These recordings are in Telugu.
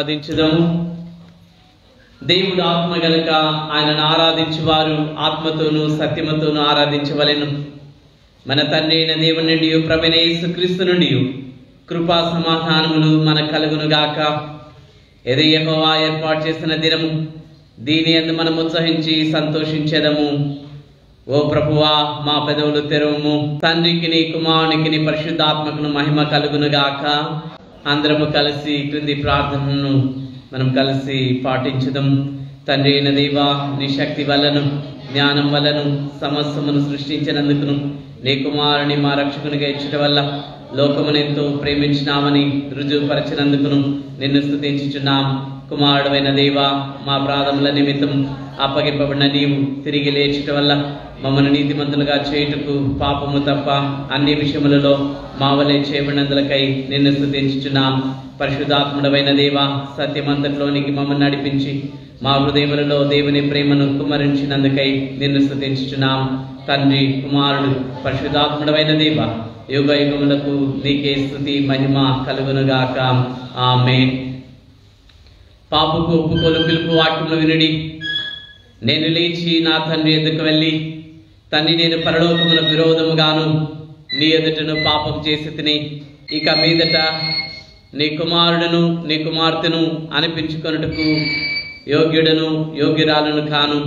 ఆరాధించుదాము. దేవుడు ఆత్మ గనుక ఆయనను ఆరాధించి వారు ఆత్మతోనూ సత్యమతోనూ ఆరాధించవలెను. మన తండ్రి అయిన దేవుని నుండి ప్రవీణ యేసుక్రీస్తు నుండి కృపా సమాధానములు మన కలుగును గాక ఎది ఏర్పాటు చేసిన దినము దీని అందు మనం ఉత్సహించి సంతోషించేదము. ఓ ప్రభువా మా పెదవులు తెరవము. తండ్రికిని కుమారునికిని పరిశుద్ధాత్మకును మహిమ కలుగును గాక అందరము కలిసి క్రింది ప్రార్థనను మనం కలిసి పాటించుదాం. తండ్రి అయిన దేవా నీ శక్తి వలను జ్ఞానం వలను సమస్తమును సృష్టించినందుకును నీ కుమారుని మా రక్షకునిగా ఇచ్చట వల్ల లోకమునెంతో ప్రేమించినామని రుజువుపరచినందుకును నిన్ను స్థుతించుచున్నాం కుమారుడైన దేవ మా ప్రాధముల నిమిత్తం అప్పగింపబడిన నీవు తిరిగి లేచుట వల్ల మమ్మల్ని నీతిమంతులుగా చేయుటకు పాపము తప్ప అన్ని విషయములలో మా వలె చేయబడినందులకై నిన్ను స్థుతించుచున్నాం. పరిశుద్ధాత్ముడమైన దేవ సత్యమంతట్లోనికి మమ్మల్ని నడిపించి మా హృదయములలో దేవుని ప్రేమను కుమరించినందుకై నిన్ను స్థుతించుచున్నాం. తండ్రి కుమారుడు పరిశుధాత్ముడమైన దేవ యుగ యుగములకు నీకే స్థుతి మహిమ కలుగునుగాక. ఆమె పాపకు ఒప్పుకోలు పిలుపు వాక్యములు వినడి. నేను లేచి నా తండ్రి ఎదుకు వెళ్ళి తన్ని నేను పరలోకమున విరోధముగాను నీ ఎదుటను పాపం చేసి తిని ఇక మీదట నీ కుమారుడును నీ కుమార్తెను అనిపించుకొనుటకు యోగ్యుడను యోగ్యురాలను కాను.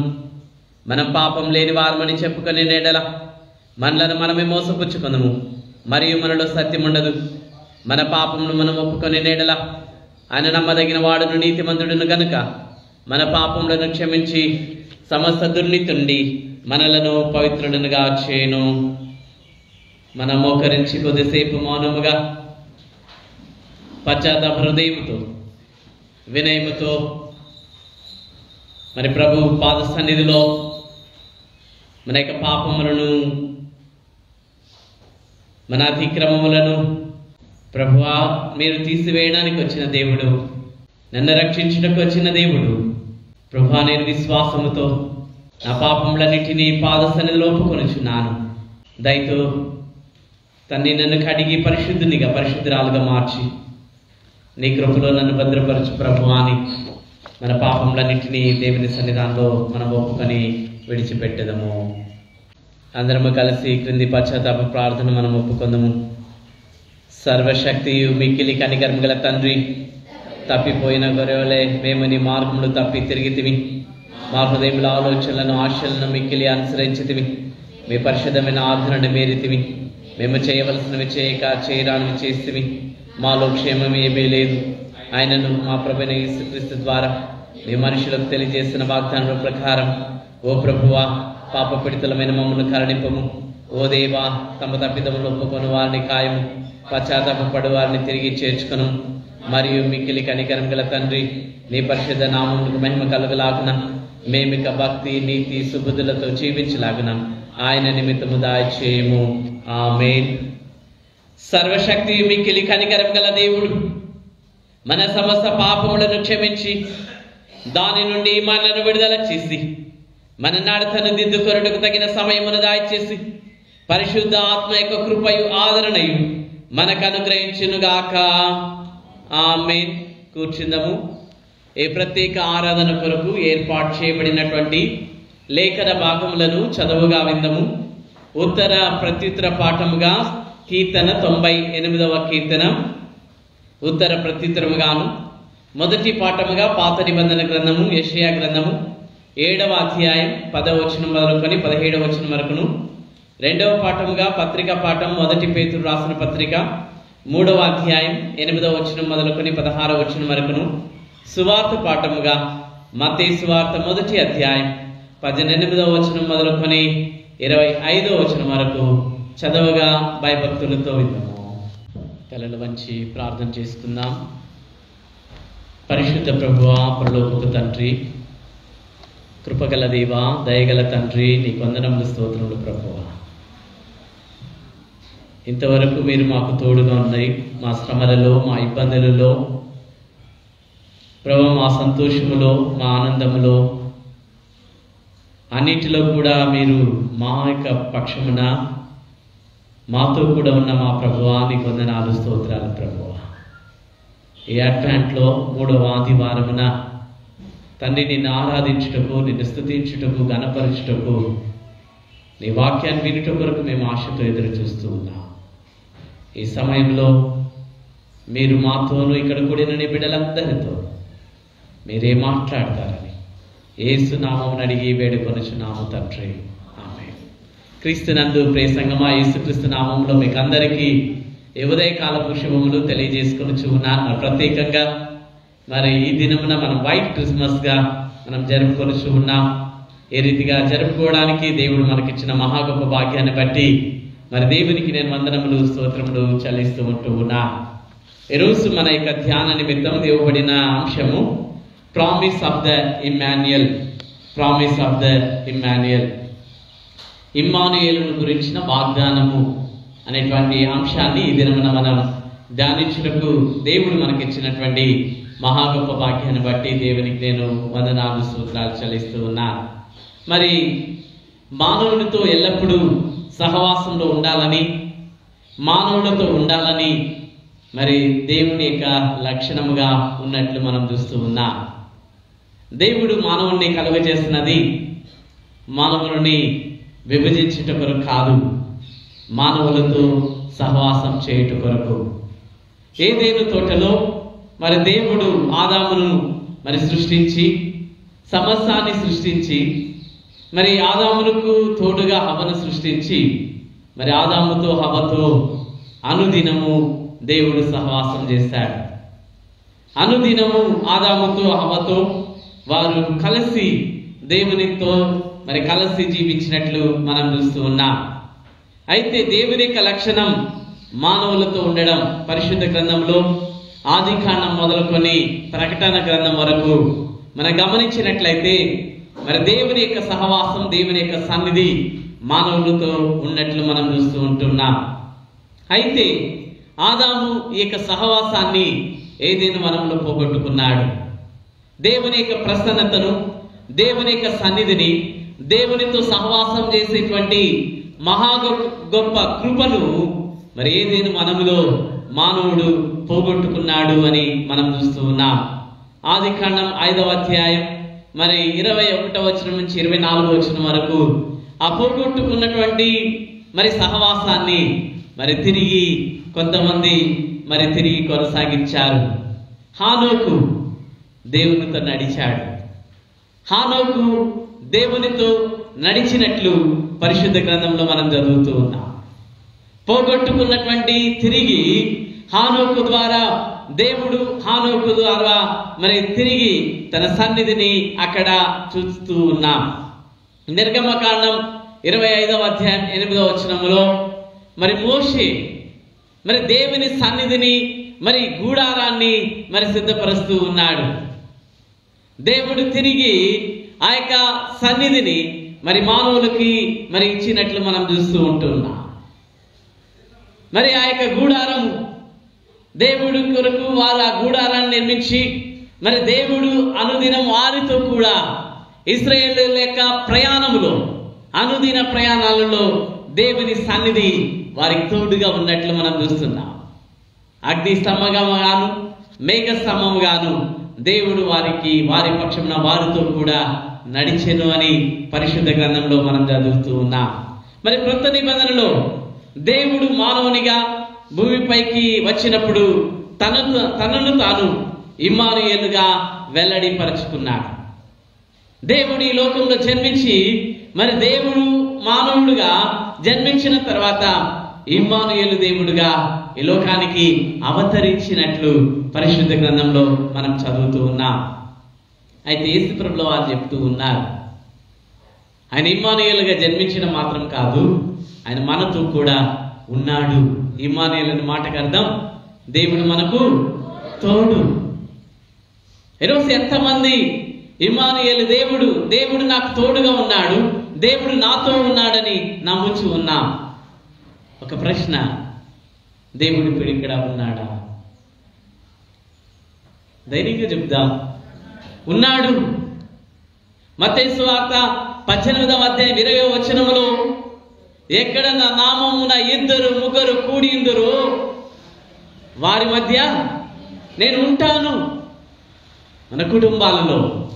మనం పాపం లేని వారమని చెప్పుకొని నేడల మనలను మనమే మోసపుచ్చుకుందము మరియు మనలో సత్యం ఉండదు మన పాపమును మనం ఒప్పుకొని నేడల ఆయన నమ్మదగిన వాడును నీతిమంతుడును గనుక మన పాపములను క్షమించి సమస్త దుర్నీతుండి మనలను పవిత్రుడనుగా చేయను. మనం మోకరించి కొద్దిసేపు మౌనముగా పశ్చాత్త హృదయముతో వినయముతో మరి ప్రభు పాద సన్నిధిలో మన యొక్క పాపములను మన అతిక్రమములను ప్రభువా మీరు తీసివేయడానికి వచ్చిన దేవుడు. నన్ను రక్షించుటకు వచ్చిన దేవుడు. ప్రభువా నేను విశ్వాసముతో నా పాపములన్నిటినీ పాదసని లోపుకొనుచున్నాను. దయతో తన్ని నన్ను కడిగి పరిశుద్ధునిగా పరిశుద్ధురాలుగా మార్చి నీ కృపలో నన్ను భద్రపరచు ప్రభువా అని మన పాపములన్నింటినీ దేవుని సన్నిధానంలో మనం ఒప్పుకొని విడిచిపెట్టదము. అందరము కలిసి క్రింది పశ్చాత్తాప ప్రార్థన మనం ఒప్పుకుందాము. సర్వశక్తియు మిక్కిలి కనికరము గల తండ్రి తప్పిపోయిన గొరవలే మేము నీ మార్గములు తప్పి తిరిగితివి. మా హృదయముల ఆలోచనలను ఆశలను మిక్కిలి అనుసరించితివి. మీ పరిశుద్ధమైన ఆదరణ మేరితివి. మేము చేయవలసినవి చేయక చేయరానివి చేస్తివి. మాలో క్షేమం ఏమీ లేదు. ఆయనను మా ప్రభుని యేసుక్రీస్తు ద్వారా మీ మనుషులకు తెలియజేసిన వాగ్దానం ప్రకారం ఓ ప్రభువా పాప పిడితలమైన మమ్మల్ని కరణింపము. ఓ దేవా తమ తప్పిదములు ఒప్పుకొని వారిని ఖాయము పశ్చాత్తాపడు వారిని తిరిగి చేర్చుకును. మరియు మిక్కిలి కనికరం గల తండ్రి నీ పరిశుద్ధ నామములకు మహిమ కలుగలాగున మేమిక భక్తి నీతి సుబుద్ధులతో జీవించలాగున ఆయన నిమిత్తము దాయచేయము. చేయము సర్వశక్తి మిక్కిలి కనికరం గల దేవుడు మన సమస్త పాపములను క్షమించి దాని నుండి మనను విడుదల చేసి మన నడతను దిద్దుకొరటకు తగిన సమయమును దాయిచేసి పరిశుద్ధ ఆత్మ యొక్క కృపయు ఆదరణయు మనకు అనుగ్రహించునుగాక ఆమె కూర్చుందము. ఏ ప్రత్యేక ఆరాధన కొరకు ఏర్పాటు చేయబడినటువంటి లేఖన భాగములను చదువుగా విందము. ఉత్తర ప్రత్యుత్తర పాఠముగా కీర్తన తొంభై ఎనిమిదవ కీర్తన. ఉత్తర ప్రత్యుత్తరముగాను. మొదటి పాఠముగా పాత నిబంధన గ్రంథము యషయా గ్రంథము ఏడవ అధ్యాయం పదవ వచనం మొదలుకొని పదిహేడవ వచనం వరకును. రెండవ పాఠముగా పత్రిక పాఠం మొదటి పేతురు రాసిన పత్రిక మూడవ అధ్యాయం ఎనిమిదవ వచనం మొదలుకొని పదహారవ వచనం వరకును. సువార్త పాఠముగా మతే సువార్త మొదటి అధ్యాయం పద్దెనిమిదవ వచనం మొదలుకొని ఇరవై ఐదవ వచనం వరకు చదవగా భయభక్తులతో విన్నాము తలలు వంచి ప్రార్థన చేసుకుందాం. పరిశుద్ధ ప్రభువా పరలోకపు తండ్రి కృపగల దేవా దయగల తండ్రి నీ కొందనములు స్తోత్రములు ప్రభువా. ఇంతవరకు మీరు మాకు తోడుగా ఉన్నాయి మా శ్రమలలో మా ఇబ్బందులలో ప్రభు మా సంతోషములో మా ఆనందములో అన్నిటిలో కూడా మీరు మా యొక్క పక్షమున మాతో కూడా ఉన్న మా ప్రభువా నీకు వందనాలు స్తోత్రాలు ప్రభువా. ఈ అడ్వాంట్లో మూడవ ఆదివారమున తండ్రి నిన్ను ఆరాధించుటకు నిన్ను స్థుతించుటకు గణపరచుటకు నీ వాక్యాన్ని వినుట కొరకు మేము ఆశతో ఎదురు చూస్తూ ఉన్నాం. ఈ సమయంలో మీరు మాతోనూ ఇక్కడ కూడిన బిడ్డలందరితో మీరే మాట్లాడతారని ఏసు నామం అడిగి వేడుకొనుచున్నాము తండ్రి. ఆమె క్రీస్తునందు ప్రియ సంగమా యేసుక్రీస్తు నామంలో మీకు అందరికీ ఈ కాలపు శుభములు తెలియజేసుకొని ఉన్నాను. ప్రత్యేకంగా మరి ఈ దినమున మనం వైట్ క్రిస్మస్గా మనం జరుపుకొని ఉన్నాం. ఏ రీతిగా జరుపుకోవడానికి దేవుడు మనకిచ్చిన మహా గొప్ప భాగ్యాన్ని బట్టి మరి దేవునికి నేను వందనములు స్తోత్రములు చెల్లిస్తూ ఉంటూ ఉన్నా ఈరోజు మన యొక్క ధ్యాన నిమిత్తం ఇవ్వబడిన అంశము promise of the Emmanuel promise of the Emmanuel ఇమ్మానుయేలును గురించిన వాగ్దానము అనేటువంటి అంశాన్ని ఈ దినమున మనం ధ్యానించుటకు దేవుడు మనకిచ్చినటువంటి మహా గొప్ప భాగ్యాన్ని బట్టి దేవునికి నేను వందనాలు సూత్రాలు చెల్లిస్తూ ఉన్నా. మరి మానవునితో ఎల్లప్పుడూ సహవాసంలో ఉండాలని మానవులతో ఉండాలని మరి దేవుని యొక్క లక్షణముగా ఉన్నట్లు మనం చూస్తూ ఉన్నాం. దేవుడు మానవుణ్ణి కలుగజేస్తున్నది మానవుని విభజించుట కొరకు కాదు మానవులతో సహవాసం చేయుట కొరకు. ఏదేను తోటలో మరి దేవుడు ఆదామును మరి సృష్టించి సమస్తాన్ని సృష్టించి మరి ఆదాములకు తోడుగా హవను సృష్టించి మరి ఆదాముతో హవతో అనుదినము దేవుడు సహవాసం చేశాడు. అనుదినము ఆదాముతో హవతో వారు కలిసి దేవునితో మరి కలిసి జీవించినట్లు మనం చూస్తూ ఉన్నాం. అయితే దేవుని యొక్క లక్షణం మానవులతో ఉండడం పరిశుద్ధ గ్రంథంలో ఆది కాండం మొదలుకొని ప్రకటన గ్రంథం వరకు మనం గమనించినట్లయితే మరి దేవుని యొక్క సహవాసం దేవుని యొక్క సన్నిధి మానవులతో ఉన్నట్లు మనం చూస్తూ ఉంటున్నాం. అయితే ఆదాము ఈ యొక్క సహవాసాన్ని ఏదైనా వనంలో పోగొట్టుకున్నాడు. దేవుని యొక్క ప్రసన్నతను దేవుని యొక్క సన్నిధిని దేవునితో సహవాసం చేసేటువంటి మహా గొప్ప కృపను మరి ఏదైనా మనములో మానవుడు పోగొట్టుకున్నాడు అని మనం చూస్తూ ఉన్నాం. ఆది ఖండం ఐదవ అధ్యాయం మరి ఇరవై ఒకటో వచనం నుంచి ఇరవై నాలుగో వచనం వరకు ఆ పోగొట్టుకున్నటువంటి మరి సహవాసాన్ని మరి తిరిగి కొంతమంది మరి తిరిగి కొనసాగించారు. హానోకు దేవునితో నడిచాడు. హానోకు దేవునితో నడిచినట్లు పరిశుద్ధ గ్రంథంలో మనం చదువుతూ ఉన్నాం. పోగొట్టుకున్నటువంటి తిరిగి హానోకు ద్వారా దేవుడు హానోకు ద్వారా మరి తిరిగి తన సన్నిధిని అక్కడ చూస్తూ ఉన్నాం. నిర్గమకాండం ఇరవై ఐదవ అధ్యాయం ఎనిమిదవ వచనములో మరి మోషే మరి దేవుని సన్నిధిని మరి గూడారాన్ని మరి సిద్ధపరుస్తూ ఉన్నాడు. దేవుడు తిరిగి ఆ యొక్క సన్నిధిని మరి మానవులకి మరి ఇచ్చినట్లు మనం చూస్తూ ఉంటున్నాం. మరి ఆ యొక్క గూడారం దేవుడు కొరకు వారు ఆ గూడారాన్ని నిర్మించి మరి దేవుడు అనుదినం వారితో కూడా ఇస్రాయేల్ లేక ప్రయాణములో అనుదిన ప్రయాణాలలో దేవుని సన్నిధి వారికి తోడుగా ఉన్నట్లు మనం చూస్తున్నాం. అగ్ని స్తంభగాను మేఘ స్తంభముగాను దేవుడు వారికి వారి పక్షమున వారితో కూడా నడిచెను అని పరిశుద్ధ గ్రంథంలో మనం చదువుతూ ఉన్నాం. మరి కృత నిబంధనలో దేవుడు మానవునిగా భూమిపైకి వచ్చినప్పుడు తనను తనను తాను ఇమ్మానుయేలుగా వెల్లడిపరుచుకున్నాడు. దేవుడు ఈ లోకంలో జన్మించి మరి దేవుడు మానవుడుగా జన్మించిన తర్వాత ఇమ్మానుయేలు దేవుడుగా ఈ లోకానికి అవతరించినట్లు పరిశుద్ధ గ్రంథంలో మనం చదువుతూ ఉన్నాం. అయితే యేసుప్రభులో వారు చెప్తూ ఉన్నారు. ఆయన ఇమ్మానుయేలుగా జన్మించిన మాత్రం కాదు ఆయన మనతో కూడా ఉన్నాడు. ఇమానియల్ అనే మాటకు అర్థం దేవుడు మనకు తోడు. ఈరోజు ఎంతమంది ఇమానియల్ దేవుడు దేవుడు నాకు తోడుగా ఉన్నాడు దేవుడు నాతో ఉన్నాడని నమ్ముచు ఉన్నాం. ఒక ప్రశ్న దేవుడు ఇప్పుడు ఇక్కడ ఉన్నాడా? ధైర్యంగా చెప్దాం. ఉన్నాడు. మతేశ్వార్త పద్దెనిమిదవ అధ్యాయం ఇరవై వచనములో ఎక్కడ నా నామమున ఇద్దరు ముగ్గురు కూడిందరు? వారి మధ్య నేను ఉంటాను మన కుటుంబాలలో.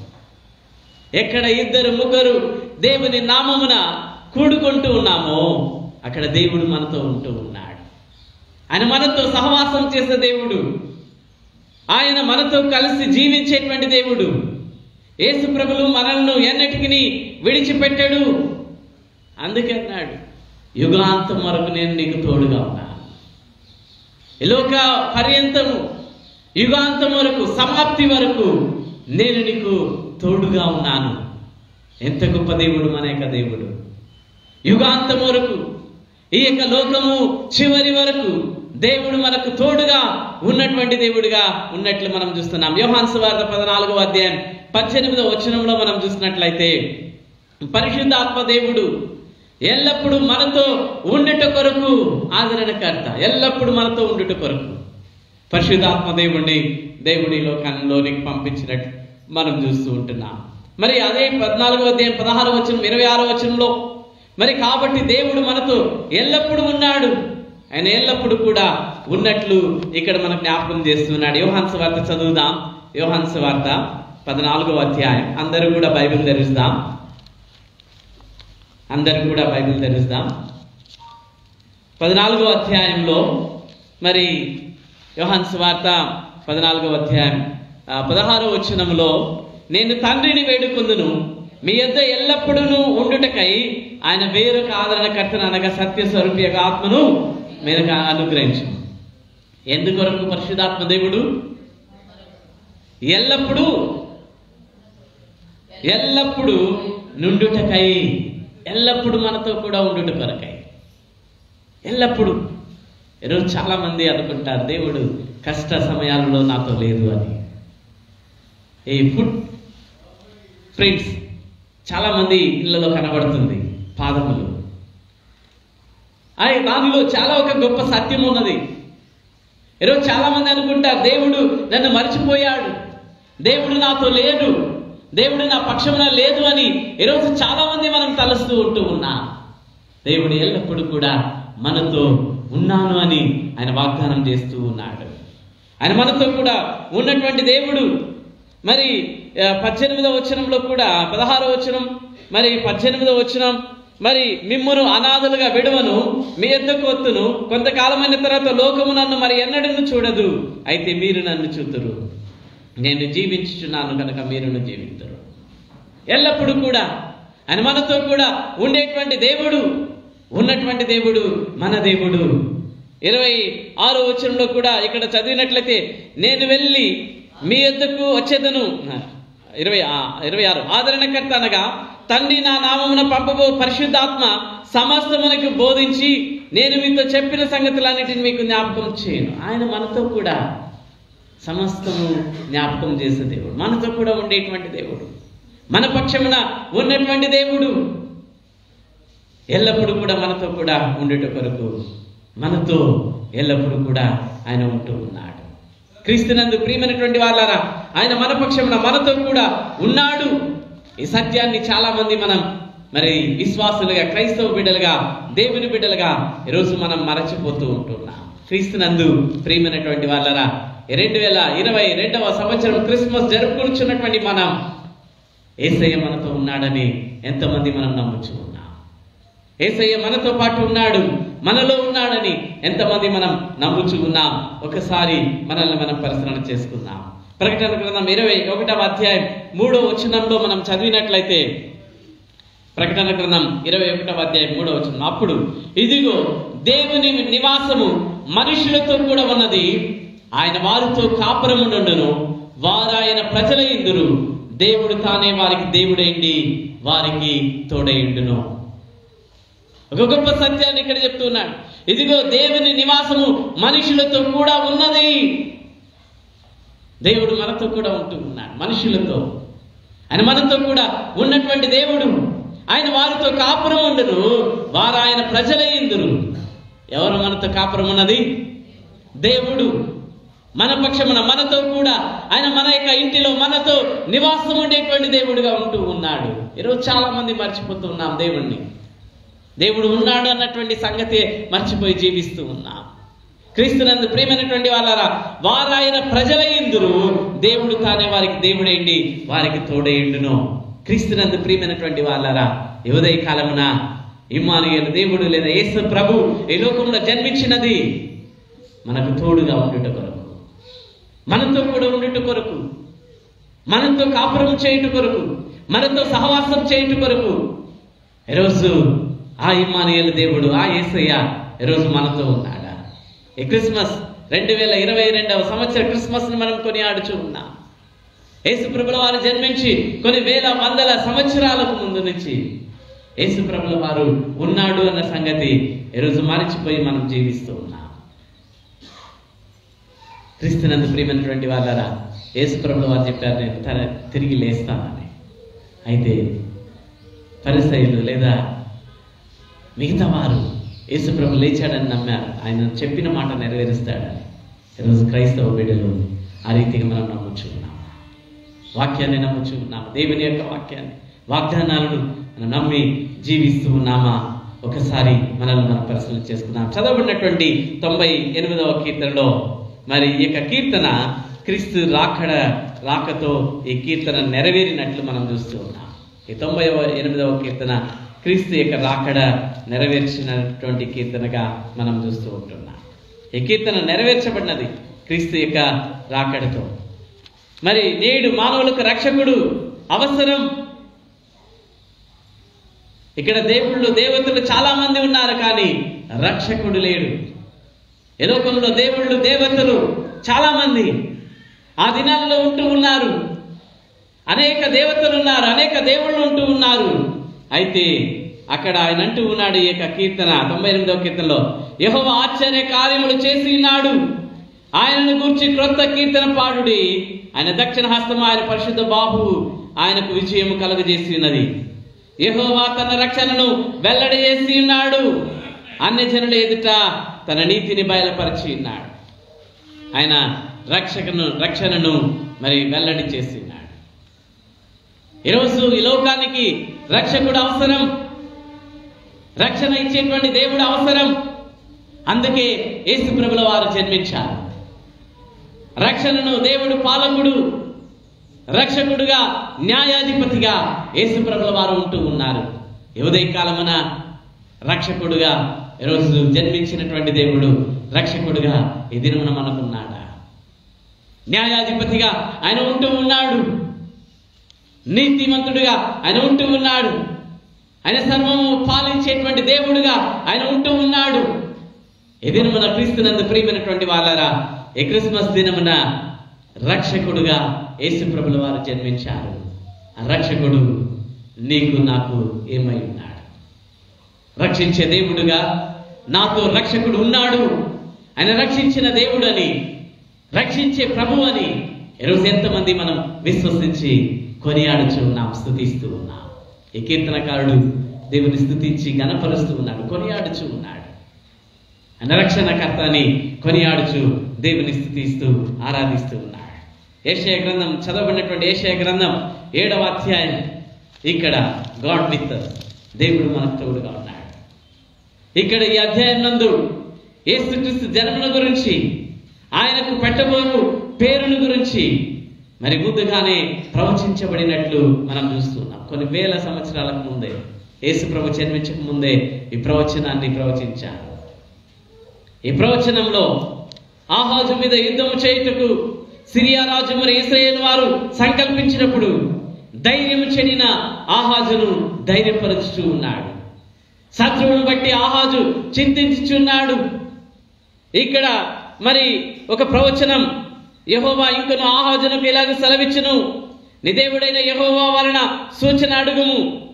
ఎక్కడ ఇద్దరు ముగ్గురు దేవుని నామమున కూడుకుంటూ ఉన్నామో అక్కడ దేవుడు మనతో ఉంటూ ఉన్నాడు. ఆయన మనతో సహవాసం చేసే దేవుడు. ఆయన మనతో కలిసి జీవించేటువంటి దేవుడు. యేసు ప్రభులు మనల్ని ఎన్నటికి విడిచిపెట్టాడు. అందుకన్నాడు యుగాంతం వరకు నేను నీకు తోడుగా ఉన్నాను ఈ లోక పర్యంతము యుగాంతం వరకు సమాప్తి వరకు నేను నీకు తోడుగా ఉన్నాను. ఎంత గొప్ప దేవుడు మన యొక్క దేవుడు. యుగాంతం వరకు ఈ యొక్క లోకము చివరి వరకు దేవుడు మనకు తోడుగా ఉన్నటువంటి దేవుడిగా ఉన్నట్లు మనం చూస్తున్నాం. యోహాన్ సువార్త పద్నాలుగో అధ్యాయం పద్దెనిమిదో వచనంలో మనం చూసినట్లయితే పరిశుద్ధాత్మ దేవుడు ఎల్లప్పుడూ మనతో ఉండుట కొరకు ఆదరణకర్త ఎల్లప్పుడూ మనతో ఉండుట కొరకు. పరిశుద్ధాత్మ దేవుణ్ణి దేవుని లోకంలోనికి పంపించినట్టు మనం చూస్తూ ఉంటున్నాం. మరి అదే పద్నాలుగో అధ్యాయం పదహారు వచనం ఇరవై ఆరో వచనంలో మరి కాబట్టి దేవుడు మనతో ఎల్లప్పుడూ ఉన్నాడు. ఆయన ఎల్లప్పుడూ కూడా ఉన్నట్లు ఇక్కడ మనకు జ్ఞాపకం చేస్తున్నాడు. యోహాన్స్ వార్త చదువుదాం. యోహాన్స్ వార్త పద్నాలుగో అధ్యాయం. అందరూ కూడా బైబిల్ ధరిస్తాం. అందరూ కూడా బైబిల్ తెరుస్తాం పద్నాలుగో అధ్యాయంలో మరి యోహన్ వార్త పద్నాలుగో అధ్యాయం పదహారో వచనంలో నేను తండ్రిని వేడుకుందును మీ యొద్ద ఎల్లప్పుడూ ఉండుటకై ఆయన వేరొక ఆదరణకర్తను అనగా సత్య స్వరూపి యొక్క ఆత్మను మీరు అనుగ్రహించు ఎందుకొరకు పరిశుధాత్మ దేవుడు? ఎల్లప్పుడూ ఎల్లప్పుడూ నుండుటకై ఎల్లప్పుడూ మనతో కూడా ఉండుట కొరకై. ఎల్లప్పుడూ. ఈరోజు చాలామంది అనుకుంటారు దేవుడు కష్ట సమయాలలో నాతో లేదు అని. ఈ ఫుడ్ ఫ్రెండ్స్ చాలామంది ఇళ్ళలో కనబడుతుంది పాదములు. అయి దానిలో చాలా ఒక గొప్ప సత్యం ఉన్నది. ఈరోజు చాలామంది అనుకుంటారు దేవుడు నన్ను మర్చిపోయాడు. దేవుడు నాతో లేడు. దేవుడు నా పక్షమున లేదు అని ఈరోజు చాలా మంది మనం తలస్తూ ఉంటూ ఉన్నా. దేవుడు ఎల్లప్పుడూ కూడా మనతో ఉన్నాను అని ఆయన వాగ్దానం చేస్తూ ఉన్నాడు. ఆయన మనతో కూడా ఉన్నటువంటి దేవుడు. మరి పద్దెనిమిదవ వచనంలో కూడా పదహారవ వచనం మరి పద్దెనిమిదవ వచనం మరి మిమ్మును అనాథలుగా విడవను మీ ఎద్దకు వత్తును కొంతకాలమైన తర్వాత లోకము నన్ను మరి ఎన్నడను చూడదు అయితే మీరు నన్ను చూతురు. నేను జీవించుచున్నాను కనుక మీరును జీవించరు. ఎల్లప్పుడూ కూడా ఆయన మనతో కూడా ఉండేటువంటి దేవుడు ఉన్నటువంటి దేవుడు మన దేవుడు. ఇరవై ఆరో వచనంలో కూడా ఇక్కడ చదివినట్లయితే నేను వెళ్ళి మీ యొద్దకు వచ్చేదను ఇరవై ఆ- ఇరవై ఆరు. ఆదరణకర్త అనగా తండ్రి నా నామమున పంపబో పరిశుద్ధాత్మ సమస్తమునకు బోధించి నేను మీతో చెప్పిన సంగతులన్నిటిని మీకు జ్ఞాపకం చేయను. ఆయన మనతో కూడా సమస్తము జ్ఞాపకం చేసే దేవుడు. మనతో కూడా ఉండేటువంటి దేవుడు. మన పక్షమున ఉన్నటువంటి దేవుడు. ఎల్లప్పుడూ కూడా మనతో కూడా ఉండేట కొరకు మనతో ఎల్లప్పుడూ కూడా ఆయన ఉంటూ ఉన్నాడు. క్రీస్తునందు ప్రియమైనటువంటి వాళ్ళారా ఆయన మన పక్షమున మనతో కూడా ఉన్నాడు. ఈ సత్యాన్ని చాలా మంది మనం మరి విశ్వాసులుగా క్రైస్తవ బిడ్డలుగా దేవుని బిడ్డలుగా ఈరోజు మనం మరచిపోతూ ఉంటున్నాం. క్రీస్తునందు ప్రియమైనటువంటి వాళ్ళరా రెండు వేల ఇరవై రెండవ సంవత్సరం క్రిస్మస్ జరుపుకుంటున్నటువంటి మనం ఏసయ్య మనతో ఉన్నాడని ఎంతమంది మనం నమ్ముచు ఉన్నాం. ఏసయ్య మనతో పాటు ఉన్నాడు మనలో ఉన్నాడని ఎంతమంది మనం నమ్ముచు ఉన్నాం. ఒకసారి మనల్ని మనం పరిశీలన చేసుకుందాం. ప్రకటన గ్రంథం ఇరవై ఒకటవ అధ్యాయం మూడో వచనంలో మనం చదివినట్లయితే ప్రకటన గ్రంథం ఇరవై ఒకటవ అధ్యాయం మూడో వచనం. అప్పుడు ఇదిగో దేవుని నివాసము మనుషులతో కూడా ఉన్నది ఆయన వారితో కాపురముండును వారాయన ప్రజల ఇందురు దేవుడు తానే వారికి దేవుడైండి వారికి తోడైండును. ఒక గొప్ప సత్యాన్ని ఇక్కడ చెప్తున్నాడు ఇదిగో దేవుని నివాసము మనుషులతో కూడా ఉన్నది. దేవుడు మనతో కూడా ఉంటూ ఉన్నాడు మనుషులతో. ఆయన మనతో కూడా ఉన్నటువంటి దేవుడు. ఆయన వారితో కాపురం ఉండను. వారు ఆయన ప్రజలయ్యిందురు ఎవరు మనతో కాపురం ఉన్నది? దేవుడు. మన పక్షమున మనతో కూడా ఆయన మన యొక్క ఇంటిలో మనతో నివాసం ఉండేటువంటి దేవుడుగా ఉంటూ ఉన్నాడు. ఈరోజు చాలా మంది మర్చిపోతూ ఉన్నాం దేవుణ్ణి. దేవుడు ఉన్నాడు అన్నటువంటి సంగతి మర్చిపోయి జీవిస్తూ ఉన్నాం. క్రీస్తునందు ప్రేమైనటువంటి వాళ్ళరా వారాయన ప్రజల ఇందురు దేవుడు తానే వారికి దేవుడేండి వారికి తోడేయండును క్రీస్తునందు ప్రియమైనటువంటి వాళ్ళరా ఉదయ కాలమున ఇమ్మానుయేలు దేవుడు లేదా యేసు ప్రభు ఈ లోకంలో జన్మించినది మనకు తోడుగా ఉండుట కొరకు. మనతో కూడా ఉండుట కొరకు మనతో కాపురం చేయుట కొరకు మనతో సహవాసం చేయుట కొరకు. ఈరోజు ఆ ఇమ్మానుయేలు దేవుడు ఆ యేసయ్య ఈరోజు మనతో ఉన్నాడా? ఈ క్రిస్మస్ రెండు వేల ఇరవై రెండవ సంవత్సర క్రిస్మస్ని మనం కొనియాడుచు ఉన్నాం. యేసు ప్రభుల వారు జన్మించి కొన్ని వేల వందల సంవత్సరాలకు ముందు నుంచి యేసు ప్రభుల వారు ఉన్నాడు అన్న సంగతి ఈరోజు మరచిపోయి మనం జీవిస్తూ ఉన్నాం. క్రీస్తునందు ప్రియమైనటువంటి వాళ్ళరా యేసుప్రభులు వారు చెప్పారు నేను తన తిరిగి లేస్తానని. అయితే పరిసయులు లేదా మిగతా వారు యేసుప్రభు లేచాడని నమ్మారు. ఆయన చెప్పిన మాట నెరవేరుస్తాడని. ఈరోజు క్రైస్తవ బిడ్డలు ఆ రీతిగా మనం నమ్ముచు ఉన్నాం వాక్యాన్ని నమ్ముచు ఉన్నాం దేవుని యొక్క వాక్యాన్ని వాగ్దానాలను మనం నమ్మి జీవిస్తూ ఉన్నామా? ఒకసారి మనల్ని మనం పరిశీలన చేసుకున్నాం చదవబడినటువంటి తొంభై ఎనిమిదవ కీర్తనలో మరి ఈ యొక్క కీర్తన క్రీస్తు రాకడ రాకతో ఈ కీర్తన నెరవేరినట్లు మనం చూస్తూ ఉన్నాం. ఈ తొంభై ఎనిమిదవ కీర్తన క్రీస్తు యొక్క రాకడ నెరవేర్చినటువంటి కీర్తనగా మనం చూస్తూ ఉంటున్నాం. ఈ కీర్తన నెరవేర్చబడినది క్రీస్తు యొక్క రాకడతో. మరి నేడు మానవులకు రక్షకుడు అవసరం. ఇక్కడ దేవుళ్ళు దేవతలు చాలా మంది ఉన్నారు కానీ రక్షకుడు లేడు. ఈ లోకంలో దేవుళ్ళు దేవతలు చాలామంది ఆ దినాలలో ఉంటూ ఉన్నారు. అనేక దేవతలు ఉన్నారు అనేక దేవుళ్ళు ఉంటూ ఉన్నారు. అయితే అక్కడ ఆయన అంటూ ఉన్నాడు ఈ యొక్క కీర్తన తొంభై ఎనిమిదవ కీర్తనలో యహో ఆశ్చర్య కార్యములు చేసి ఉన్నాడు ఆయనను గూర్చి క్రొత్త కీర్తన పాడుడి. ఆయన దక్షిణ హస్తం ఆయన పరిశుద్ధ బాహు ఆయనకు విజయము కలుగజేసి ఉన్నది. యహోవా తన రక్షణను వెల్లడి చేసి ఉన్నాడు అన్య జనుల ఎదుట తన నీతిని బయలుపరిచి ఉన్నాడు. ఆయన రక్షకను రక్షణను మరి వెల్లడి చేసి ఉన్నాడు. ఈరోజు ఈ లోకానికి రక్షకుడు అవసరం. రక్షణ ఇచ్చేటువంటి దేవుడు అవసరం. అందుకే యేసు ప్రభుల వారు జన్మించారు. రక్షణను దేవుడు పాలకుడు రక్షకుడుగా న్యాయాధిపతిగా యేసు ప్రభుల వారు ఉంటూ ఉన్నారు. ఉదయ కాలమున రక్షకుడుగా ఈరోజు జన్మించినటువంటి దేవుడు రక్షకుడుగా ఈ దినమున మనకున్నాడా? న్యాయాధిపతిగా ఆయన ఉంటూ ఉన్నాడు. నీతిమంతుడుగా ఆయన ఉంటూ ఉన్నాడు. ఆయన సర్వము పాలించేటువంటి దేవుడుగా ఆయన ఉంటూ ఉన్నాడు. ఈ దినమున క్రీస్తునందు ప్రియమైనటువంటి వాళ్ళరా ఈ క్రిస్మస్ దినమున రక్షకుడుగా యేసు ప్రభుల వారు జన్మించారు. ఆ రక్షకుడు నీకు నాకు ఏమై రక్షించే దేవుడుగా. నాతో రక్షకుడు ఉన్నాడు. ఆయన రక్షించిన దేవుడని రక్షించే ప్రభు అని ఈరోజు ఎంతమంది మనం విశ్వసించి కొనియాడుచు ఉన్నాం స్థుతిస్తూ ఉన్నాం. ఈ కీర్తనకారుడు దేవుని స్థుతించి గణపరుస్తూ ఉన్నాడు కొనియాడుచు ఉన్నాడు. ఆయన రక్షణకర్త అని కొనియాడుచు దేవుని స్థుతిస్తూ ఆరాధిస్తూ ఉన్నాడు. ఏషయ గ్రంథం చదవబడినటువంటి ఏషయ గ్రంథం ఏడవ అధ్యాయం. ఇక్కడ గాడ్ విత్ దేవుడు మనకు తోడుగా ఇక్కడ ఈ అధ్యాయం నందు యేసుక్రీస్తు జన్మల గురించి ఆయనకు పెట్టబోను పేరును గురించి మరి ముందుగానే ప్రవచించబడినట్లు మనం చూస్తున్నాం. కొన్ని వేల సంవత్సరాలకు ముందే యేసు ప్రభు జన్మించక ముందే ఈ ప్రవచనాన్ని ప్రవచించారు. ఈ ప్రవచనంలో ఆహాజు మీద యుద్ధం చేయుటకు సిరియా రాజు మరి ఇస్రాయేల్ వారు సంకల్పించినప్పుడు ధైర్యం చెడిన ఆహాజును ధైర్యపరుచుతూ ఉన్నాడు. శత్రువును బట్టి ఆహాజు చింతించుచున్నాడు. ఇక్కడ మరి ఒక ప్రవచనం. యహోవా ఇంకను ఆహాజునకు ఇలాగ సెలవిచ్చును? నిదేవుడైన యహోవా వలన సూచన అడుగుము.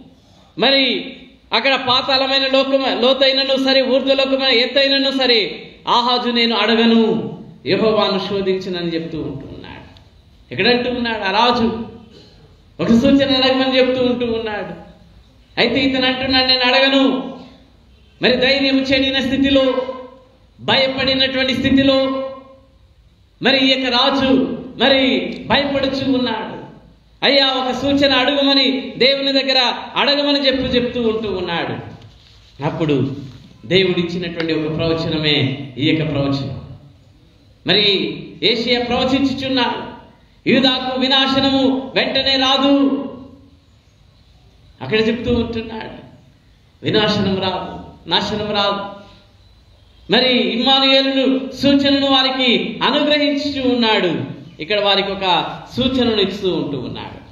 మరి అక్కడ పాతాళమైన లోకమ లోతైనను సరే ఊర్ధ్వలోకమైన ఎత్తైనను సరే ఆహాజు నేను అడగను. యహోవాను శోధించనని చెప్తూ ఉంటున్నాడు. ఎక్కడంటూ ఉన్నాడు? ఆ రాజు. ఒక సూచన అడగమని చెప్తూ ఉంటూ ఉన్నాడు. అయితే ఇతను అంటున్నాడు నేను అడగను. మరి ధైర్యం చెడిన స్థితిలో భయపడినటువంటి స్థితిలో మరి ఈ యొక్క రాజు మరి భయపడుచు ఉన్నాడు. అయ్యా ఒక సూచన అడుగుమని దేవుని దగ్గర అడగమని చెప్పు చెప్తూ ఉంటూ ఉన్నాడు. అప్పుడు దేవుడు ఇచ్చినటువంటి ఒక ప్రవచనమే ఈ యొక్క ప్రవచనం. మరి ఏషియా ప్రవచించుచున్నాడు యూదాకు వినాశనము వెంటనే రాదు. అక్కడ చెప్తూ ఉంటున్నాడు. వినాశనం రాదు నాశనం రాదు. మరి ఇమ్మానుయేలు సూచనను వారికి అనుగ్రహించుతూ ఉన్నాడు. ఇక్కడ వారికి ఒక సూచనను ఇస్తూ ఉంటూ ఉన్నాడు.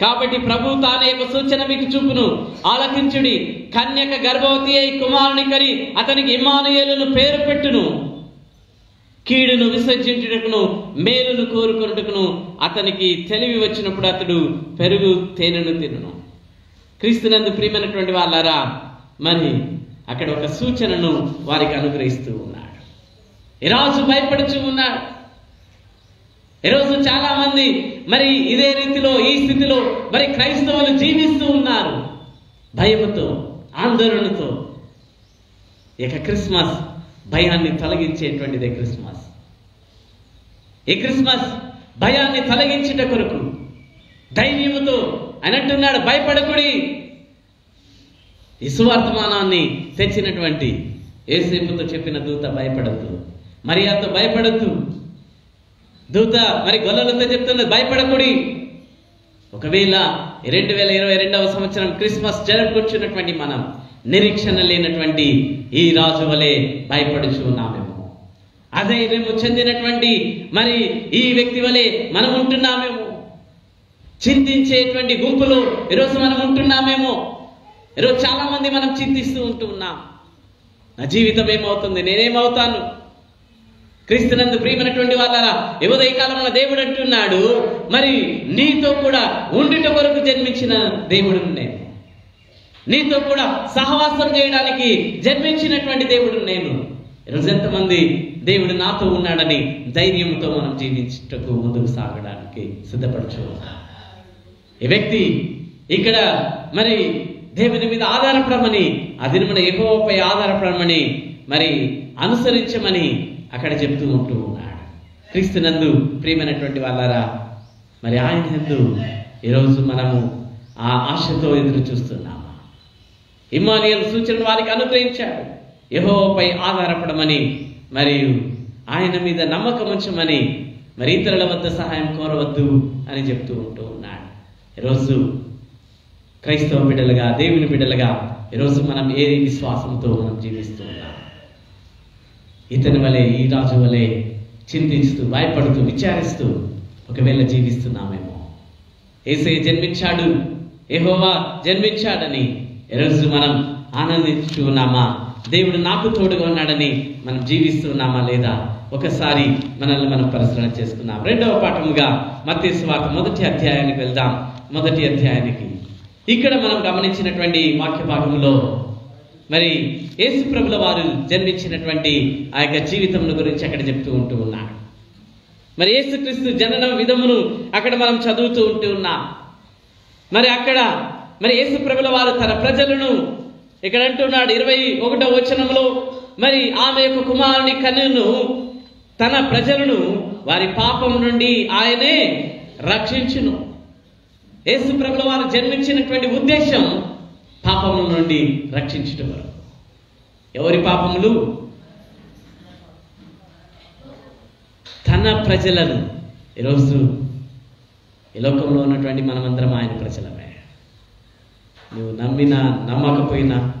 కాబట్టి ప్రభు తానే ఒక సూచన మీకు చూపును. ఆలకించుడి. కన్యక గర్భవతి అయి కుమారుని కని అతనికి ఇమానుయేలును పేరు పెట్టును. కీడును విసర్జించుటకును మేలును కోరుకున్నటకును అతనికి తెలివి వచ్చినప్పుడు అతడు పెరుగు తేనెను తినును. క్రీస్తునందు ప్రియమైనటువంటి వాళ్ళారా మరి అక్కడ ఒక సూచనను వారికి అనుగ్రహిస్తూ ఉన్నాడు. ఈరోజు భయపడుచు ఉన్నాడు ఈరోజు చాలా మంది మరి ఇదే రీతిలో ఈ స్థితిలో మరి క్రైస్తవులు జీవిస్తూ ఉన్నారు. భయముతో ఆందోళనతో. ఇక క్రిస్మస్ భయాన్ని తొలగించేటువంటిదే క్రిస్మస్. ఈ క్రిస్మస్ భయాన్ని తొలగించుట కొరకు ధైర్యముతో అని అంటున్నాడు భయపడకుడి. విశ్వార్థమానాన్ని తెచ్చినటువంటి ఏసేపుతో చెప్పిన దూత భయపడద్దు. మరియాతో భయపడద్దు. దూత మరి గొల్లలతో చెప్తున్నది భయపడకుడి. ఒకవేళ రెండు వేల ఇరవై రెండవ సంవత్సరం క్రిస్మస్ జరుపుకొచ్చినటువంటి మనం నిరీక్షణ లేనటువంటి ఈ రాజు వలె భయపడుచు ఉన్నామేమో. అధైర్యము చెందినటువంటి మరి ఈ వ్యక్తి వలె మనం ఉంటున్నామేమో. చింతించేటువంటి గుంపులో ఈరోజు మనం ఉంటున్నామేమో. ఈరోజు చాలా మంది మనం చింతిస్తూ ఉంటూ ఉన్నాం. నా జీవితం ఏమవుతుంది? నేనేమవుతాను? క్రీస్తునందు ప్రియమైనటువంటి వాళ్ళరా యువదయ కాలంలో దేవుడు అంటున్నాడు మరి నీతో కూడా ఉండుట కొరకు జన్మించిన దేవుడు నేను. నీతో కూడా సహవాసం చేయడానికి జన్మించినటువంటి దేవుడు నేను. ఈరోజు ఎంతమంది దేవుడు నాతో ఉన్నాడని ధైర్యంతో మనం జీవించుటకు ముందుకు సాగడానికి సిద్ధపరచు ఈ వ్యక్తి ఇక్కడ మరి దేవుని మీద ఆధారపడమని ఆ దినమున ఎగోపై ఆధారపడమని మరి అనుసరించమని అక్కడ చెప్తూ ఉంటూ ఉన్నాడు. క్రీస్తునందు ప్రియమైనటువంటి వాళ్ళారా మరి ఆయన ఎందు ఈరోజు మనము ఆ ఆశతో ఎదురు చూస్తున్నాము? ఇమ్మానియల్ సూచన వారికి అనుగ్రహించాడు. యహోపై ఆధారపడమని మరియు ఆయన మీద నమ్మకం ఉంచమని మరి ఇతరుల వద్ద సహాయం కోరవద్దు అని చెప్తూ ఉంటూ ఈరోజు క్రైస్తవ బిడ్డలుగా దేవుని బిడ్డలుగా ఈరోజు మనం ఏ విశ్వాసంతో మనం జీవిస్తూ ఉన్నాం? ఇతని వలె ఈ రాజు వలె చింతిస్తూ భయపడుతూ విచారిస్తూ ఒకవేళ జీవిస్తున్నామేమో. ఏసే జన్మించాడు ఏహోవా జన్మించాడని ఈరోజు మనం ఆనందించుకున్నామా దేవుడు నాకు తోడుగా ఉన్నాడని మనం జీవిస్తున్నామా లేదా? ఒకసారి మనల్ని మనం పరిశీలన చేసుకున్నాం రెండవ పాఠముగా మత్తి వార్త మొదటి అధ్యాయానికి వెళ్దాం. మొదటి అధ్యాయానికి. ఇక్కడ మనం గమనించినటువంటి వాక్య భాగంలో మరి యేసు ప్రభుల వారు జన్మించినటువంటి ఆ యొక్క జీవితం గురించి అక్కడ చెప్తూ ఉంటూ ఉన్నాడు. మరి యేసుక్రీస్తు జననం విధమును అక్కడ మనం చదువుతూ ఉంటూ ఉన్నాం. మరి అక్కడ మరి యేసు ప్రభుల వారు తన ప్రజలను ఇక్కడ అంటున్నాడు ఇరవై ఒకటో వచనంలో మరి ఆమె యొక్క కుమారుని కన్నును తన ప్రజలను వారి పాపం నుండి ఆయనే రక్షించును. యేసు ప్రభుల వారు జన్మించినటువంటి ఉద్దేశం పాపముల నుండి రక్షించడం వరకు. ఎవరి పాపములు? తన ప్రజలను. ఈరోజు ఈ లోకంలో ఉన్నటువంటి మనమందరం ఆయన ప్రజలమే. నువ్వు నమ్మినా నమ్మకపోయినా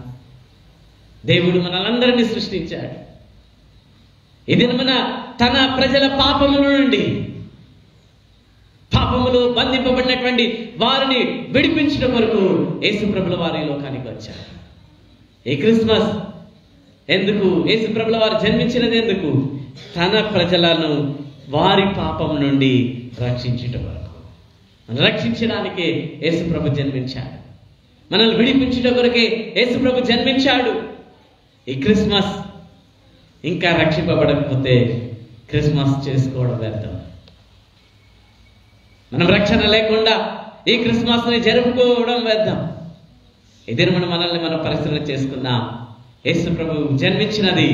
దేవుడు మనలందరినీ సృష్టించాడు. ఇది మన తన ప్రజల పాపముల నుండి పాపములో బంధింపబడినటువంటి వారిని విడిపించడం వరకు యేసుప్రభుల వారి లోకానికి వచ్చారు. ఈ క్రిస్మస్ ఎందుకు? యేసుప్రభుల వారు జన్మించినది ఎందుకు? తన ప్రజలను వారి పాపం నుండి రక్షించటం వరకు. రక్షించడానికే యేసుప్రభు జన్మించాడు. మనల్ని విడిపించడం కొరకే యేసుప్రభు జన్మించాడు. ఈ క్రిస్మస్ ఇంకా రక్షింపబడకపోతే క్రిస్మస్ చేసుకోవడం వ్యర్థం. మనం రక్షణ లేకుండా ఈ క్రిస్మస్ని జరుపుకోవడం వేద్దాం ఇదే మనం మనల్ని మనం పరిశీలన చేసుకుందాం. యేసు ప్రభు జన్మించినది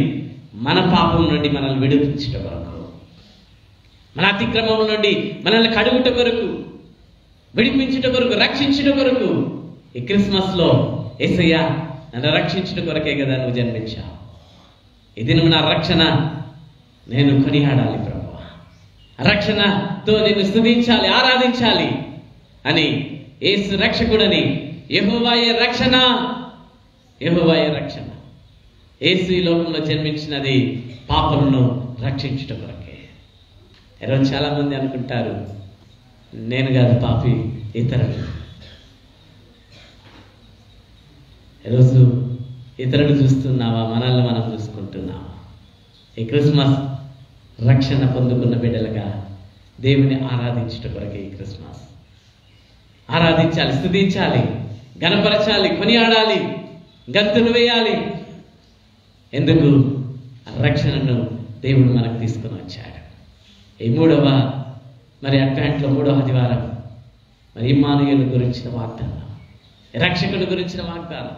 మన పాపం నుండి మనల్ని విడిపించడం కొరకు మన అతిక్రమం నుండి మనల్ని కడుగుట కొరకు విడిపించుట కొరకు రక్షించుట కొరకు ఈ క్రిస్మస్లో ఏసయ్య నన్ను రక్షించుట కొరకే కదా నువ్వు జన్మించావు. ఇది నా రక్షణ నేను కొనియాడాలి ప్రభు. రక్షణతో నిన్ను స్థుతించాలి ఆరాధించాలి అని ఏసు రక్షకుడని యెహోవాయే రక్షణ. యెహోవాయే రక్షణ. ఏసు ఈ లోకంలో జన్మించినది పాపలను రక్షించటం కొరకే. ఈరోజు చాలామంది అనుకుంటారు నేను కాదు పాపి ఇతరులు ఈరోజు ఇతరులు చూస్తున్నావా మనల్ని మనం చూసుకుంటున్నావా? ఈ క్రిస్మస్ రక్షణ పొందుకున్న బిడ్డలుగా దేవుని ఆరాధించట కొరకే ఈ క్రిస్మస్. ఆరాధించాలి స్థుతించాలి గణపరచాలి కొనియాడాలి గంతులు వేయాలి. ఎందుకు? రక్షణను దేవుడు మనకు తీసుకొని వచ్చాడు. ఈ మూడవ మరి అడ్వాంట్లో మూడవ ఆదివారం మరి ఇమ్మానుయుల గురించిన వాగ్దానం రక్షకుడు గురించిన వాగ్దానం.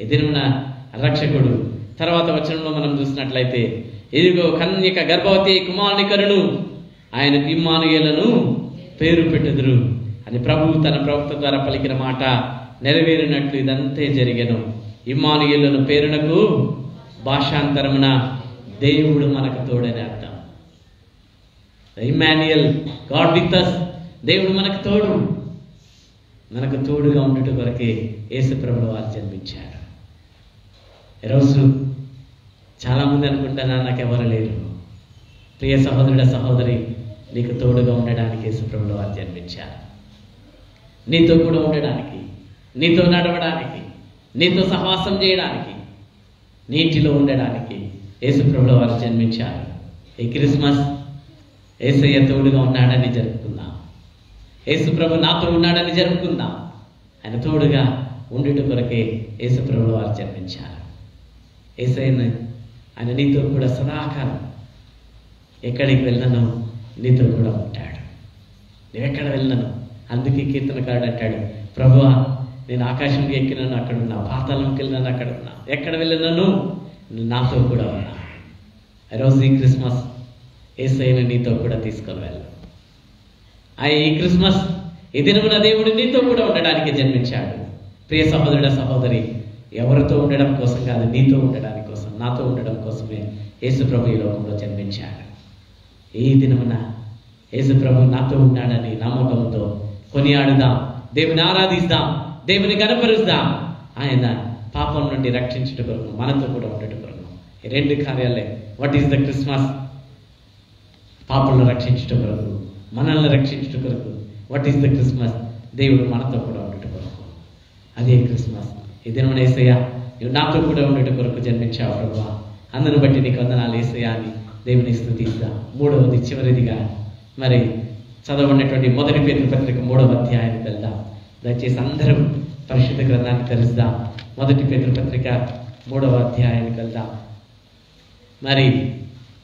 ఎదిరిన రక్షకుడు తర్వాత వచనంలో మనం చూసినట్లయితే ఇదిగో కన్యక గర్భవతి కుమారుని ఆయనకు ఇమ్మానుయేలను పేరు పెట్టుదురు. అని ప్రభువు తన ప్రవక్త ద్వారా పలికిన మాట నెరవేరినట్లు ఇదంతే జరిగను. ఇమ్మానుయేలను పేరునకు భాషాంతరమున దేవుడు మనకు తోడని అర్థం. ఇమాన్యుయల్ గాడ్ విత్ అస్ దేవుడు మనకు తోడు. మనకు తోడుగా ఉండటం కొరకే యేసుప్రభుడు వారు జన్మించారు. ఈరోజు చాలామంది అనుకుంటారా నాకెవరు లేరు. ప్రియ సహోదరుడ సహోదరి నీకు తోడుగా ఉండడానికి యేసుప్రభుడు వారు జన్మించారు. నీతో కూడా ఉండడానికి నీతో నడవడానికి నీతో సహవాసం చేయడానికి నీటిలో ఉండడానికి యేసుప్రభుడు వారు జన్మించారు. ఈ క్రిస్మస్ ఏసయ్య తోడుగా ఉన్నాడని జరుపుకుందాం. యేసుప్రభు నాతో ఉన్నాడని జరుపుకుందాం. ఆయన తోడుగా ఉండుట కొరకే యేసుప్రభుడు వారు జన్మించారు. ఏసైన ఆయన నీతో కూడా సదాకాలం ఎక్కడికి వెళ్ళను నీతో కూడా ఉంటాడు. నువ్వెక్కడ వెళ్ళను అందుకే కీర్తనకారుడు అంటాడు ప్రభువా నేను ఆకాశంకి ఎక్కినాను అక్కడ ఉన్నా పాతాళంకి వెళ్ళినాను అక్కడ ఉన్నా ఎక్కడ వెళ్ళినాను? నాతో కూడా ఉన్నా. రోజు ఈ క్రిస్మస్ ఏసైన నీతో కూడా తీసుకొని వెళ్ళను ఆ ఈ క్రిస్మస్ ఈ దినమున దేవుడు నీతో కూడా ఉండడానికి జన్మించాడు. ప్రియ సహోదరుడ సహోదరి ఎవరితో ఉండడం కోసం కాదు నీతో ఉండడానికి కోసం నాతో ఉండడం కోసమే యేసుప్రభు ఈ లోకంలో జన్మించాడు. ఈ దినమున యేసుప్రభు నాతో ఉన్నాడని నమ్మకంతో కొనియాడుదాం దేవుని ఆరాధిస్తాం దేవుని కనపరుస్తాం ఆయన పాపం నుండి రక్షించుట కొరకు మనతో కూడా ఉండట కొరకు. ఈ రెండు కార్యాలే వాట్ ఈస్ ద క్రిస్మస్ పాపలను రక్షించుట కొరకు మనల్ని రక్షించుట కొరకు వాట్ ఈస్ ద క్రిస్మస్ దేవుడు మనతో కూడా ఉండట కొరకు. అదే క్రిస్మస్ ఈ దినమున నువ్వు నాతో కూడా ఉండేట కొరకు జన్మించావు ప్రభు అందరిని బట్టి నీకు వందనాలు వేసేయా అని దేవుని స్థుతిస్తా మూడవది చివరిదిగా మరి చదవనటువంటి మొదటి పేరు పత్రిక మూడవ అధ్యాయానికి వెళ్దాం. దయచేసి అందరం పరిశుద్ధ గ్రంథాన్ని తెలుద్దాం మొదటి పేరు పత్రిక మూడవ అధ్యాయానికి వెళ్దాం. మరి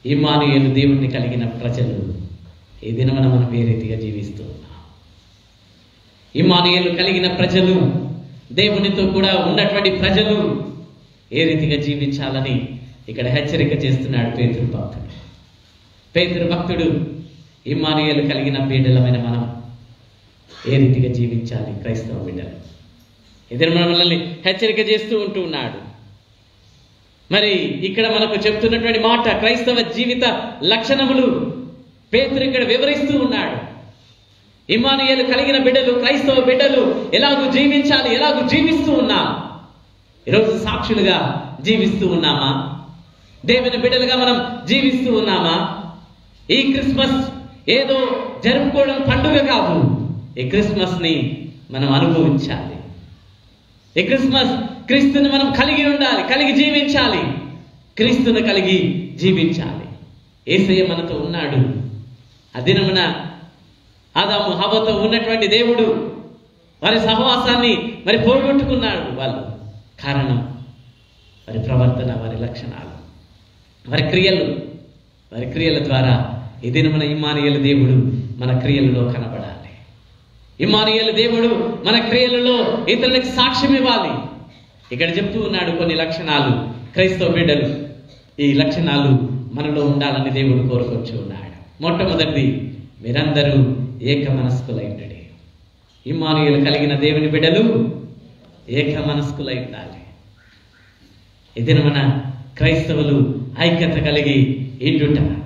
ఇమానుయేలు దేవుణ్ణి కలిగిన ప్రజలు ఈ దినమన మనం ఏ రీతిగా జీవిస్తూ ఉన్నాం. ఇమానుయేలు కలిగిన ప్రజలు దేవునితో కూడా ఉన్నటువంటి ప్రజలు ఏ రీతిగా జీవించాలని ఇక్కడ హెచ్చరిక చేస్తున్నాడు పేతురు భక్తుడు. పేతురు భక్తుడు ఇమానుయేలు కలిగిన బిడ్డలమైన మనం ఏ రీతిగా జీవించాలి? క్రైస్తవ బిడ్డలు. ఇద్దరు మనల్ని హెచ్చరిక చేస్తూ ఉంటూ ఉన్నాడు. మరి ఇక్కడ మనకు చెప్తున్నటువంటి మాట క్రైస్తవ జీవిత లక్షణములు పేతురు ఇక్కడ వివరిస్తూ ఉన్నాడు. ఇమానుయేలు కలిగిన బిడ్డలు క్రైస్తవ బిడ్డలు ఎలాగూ జీవించాలి ఎలాగూ జీవిస్తూ ఉన్నాం? ఈరోజు సాక్షులుగా జీవిస్తూ ఉన్నామా? దేవుని బిడ్డలుగా మనం జీవిస్తూ ఉన్నామా? ఈ క్రిస్మస్ ఏదో జరుపుకోవడం పండుగ కాదు. ఈ క్రిస్మస్ని మనం అనుభవించాలి. ఈ క్రిస్మస్ క్రీస్తుని మనం కలిగి ఉండాలి కలిగి జీవించాలి. క్రీస్తుని కలిగి జీవించాలి. ఏసయ్య మనతో ఉన్నాడు. ఆ దినమున ఆదాము హవతో ఉన్నటువంటి దేవుడు వారి సహవాసాన్ని మరి పోగొట్టుకున్నాడు వాళ్ళు. కారణం వారి ప్రవర్తన వారి లక్షణాలు వారి క్రియలు. వారి క్రియల ద్వారా ఏదైనా మన ఇమానియల దేవుడు మన క్రియలలో కనబడాలి. ఇమానియల దేవుడు మన క్రియలలో ఇతరులకు సాక్ష్యం ఇవ్వాలి. ఇక్కడ చెప్తూ ఉన్నాడు కొన్ని లక్షణాలు క్రైస్తవ బిడ్డలు. ఈ లక్షణాలు మనలో ఉండాలని దేవుడు కోరుకొచ్చి ఉన్నాడు. మొట్టమొదటిది మీరందరూ ఏక మనస్కులై ఉండండి ఇమానుయులు కలిగిన దేవుని బిడ్డలు ఏక మనస్కులై ఉండాలి ఇది మన క్రైస్తవులు ఐక్యత కలిగి ఇండుట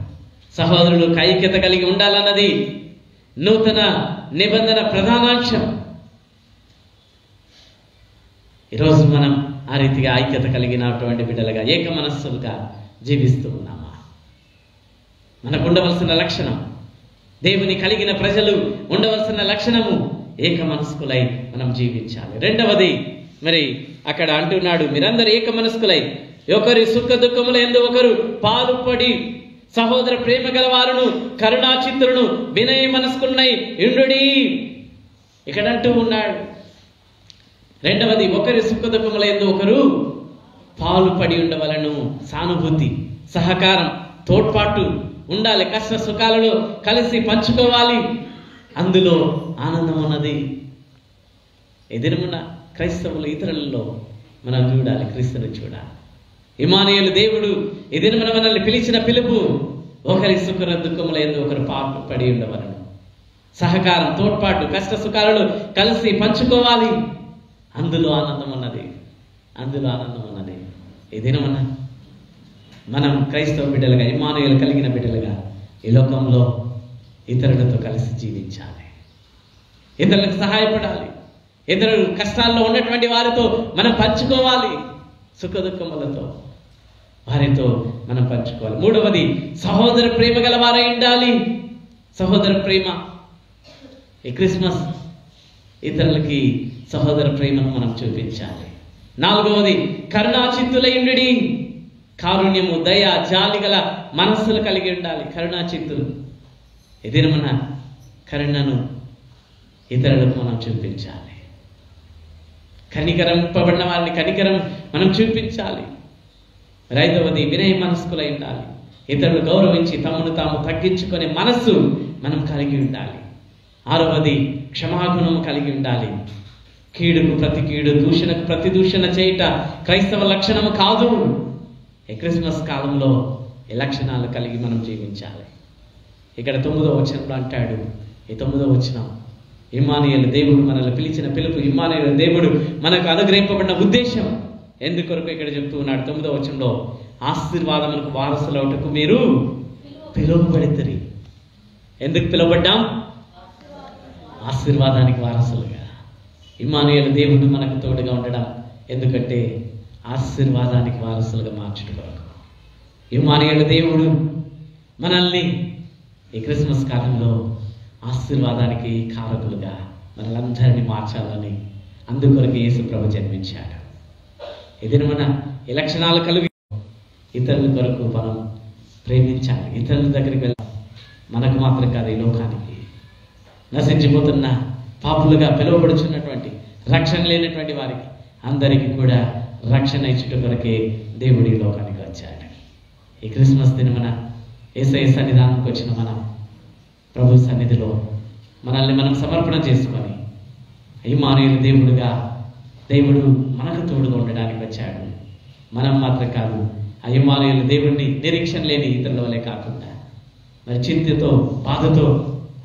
సహోదరులు ఐక్యత కలిగి ఉండాలన్నది నూతన నిబంధన ప్రధానాంశం. ఈరోజు మనం ఆ రీతిగా ఐక్యత కలిగినటువంటి బిడ్డలుగా ఏక మనస్సులుగా జీవిస్తూ ఉన్నామా? మనకు ఉండవలసిన లక్షణం దేవుని కలిగిన ప్రజలు ఉండవలసిన లక్షణము ఏక మనస్కులై మనం జీవించాలి. రెండవది మరి అక్కడ అంటున్నాడు మీరందరూ ఏక మనస్కులై. ఒకరి సుఖ దుఃఖముల ఎందు ఒకరు పాలుపడి సహోదర ప్రేమ గలవారును కరుణా చిత్రును వినయ మనస్కున్నై ఇండుడి ఇక్కడ అంటూ ఉన్నాడు. రెండవది ఒకరి సుఖ దుఃఖముల ఎందు ఒకరు పాలుపడి ఉండవలను సానుభూతి సహకారం తోడ్పాటు ఉండాలి. కష్ట సుఖాలలో కలిసి పంచుకోవాలి. అందులో ఆనందం ఉన్నది. ఎదిరమున క్రైస్తవుల ఇతరులలో మనం చూడాలి క్రీస్తుని చూడాలి. ఇమానియలు దేవుడు ఎదిరమున మనల్ని పిలిచిన పిలుపు ఒకరి సుఖర దుఃఖముల ఎందు ఒకరు పాటు పడి ఉండవలను. సహకారం తోడ్పాటు కష్ట సుఖాలను కలిసి పంచుకోవాలి. అందులో ఆనందం ఉన్నది. అందులో ఆనందం ఉన్నది. ఏదైనా మన మనం క్రైస్తవ బిడ్డలుగా ఇమానుయలు కలిగిన బిడ్డలుగా ఈ లోకంలో ఇతరులతో కలిసి జీవించాలి. ఇతరులకు సహాయపడాలి. ఇతరులు కష్టాల్లో ఉన్నటువంటి వారితో మనం పంచుకోవాలి. సుఖదుఖములతో వారితో మనం పంచుకోవాలి. మూడవది సహోదర ప్రేమ గల వారై ఉండాలి. సహోదర ప్రేమ ఈ క్రిస్మస్ ఇతరులకి సహోదర ప్రేమను మనం చూపించాలి. నాలుగవది కరుణాచిత్తులై చిత్తులయుండి కారుణ్యము దయ జాలి గల మనస్సులు కలిగి ఉండాలి. కరుణా చిత్తులు మన కరుణను ఇతరులకు మనం చూపించాలి. కనికరింపబడిన వారిని కనికరం మనం చూపించాలి. రైతవది వినయ మనస్కులై ఉండాలి. ఇతరులు గౌరవించి తమను తాము తగ్గించుకునే మనస్సు మనం కలిగి ఉండాలి. ఆరవది క్షమాగుణం కలిగి ఉండాలి. కీడుకు ప్రతి కీడు దూషణకు ప్రతి దూషణ చేయుట క్రైస్తవ లక్షణము కాదు. క్రిస్మస్ కాలంలో ఈ లక్షణాలు కలిగి మనం జీవించాలి. ఇక్కడ తొమ్మిదో వచనంలో అంటాడు ఈ తొమ్మిదో వచనం ఇమానియల్ దేవుడు మనల్ని పిలిచిన పిలుపు ఇమానియల్ దేవుడు మనకు అనుగ్రహింపబడిన ఉద్దేశం ఎందుకొరకు ఇక్కడ చెప్తూ ఉన్నాడు తొమ్మిదో వచనంలో? ఆశీర్వాదములకు వారసులవుటకు మీరు పిలువబడితరి. ఎందుకు పిలువబడ్డాం? ఆశీర్వాదానికి వారసులుగా. ఇమానుయల్ దేవుడు మనకు తోడుగా ఉండడం ఎందుకంటే ఆశీర్వాదానికి వారసులుగా మార్చుట కొరకు. ఇమానుయేలు దేవుడు మనల్ని ఈ క్రిస్మస్ కాలంలో ఆశీర్వాదానికి కారకులుగా మనలందరినీ మార్చాలని అందుకొరకు యేసు ప్రభు జన్మించాడు. ఇది మన ఈ లక్షణాలు కలిగి ఇతరుల కొరకు మనం ప్రేమించాలి. ఇతరుల దగ్గరికి వెళ్ళాలి. మనకు మాత్రం కాదు ఈ లోకానికి. నశించిపోతున్న పాపులుగా పిలువబడుచున్నటువంటి రక్షణ లేనటువంటి వారికి అందరికీ కూడా రక్షణ ఇచ్చుట కొరకే దేవుడి లోకానికి వచ్చాడు. ఈ క్రిస్మస్ దినమన ఏసఐ సన్నిధానంకి వచ్చిన మనం ప్రభు సన్నిధిలో మనల్ని మనం సమర్పణ చేసుకొని అయ్యమానుయులు దేవుడుగా దేవుడు మనకు తోడుగా ఉండడానికి వచ్చాడు. మనం మాత్రం కాదు అయ్యమానుయులు దేవుడిని నిరీక్షణ లేని ఇతరుల వలె కాకుండా మరి చింతతో బాధతో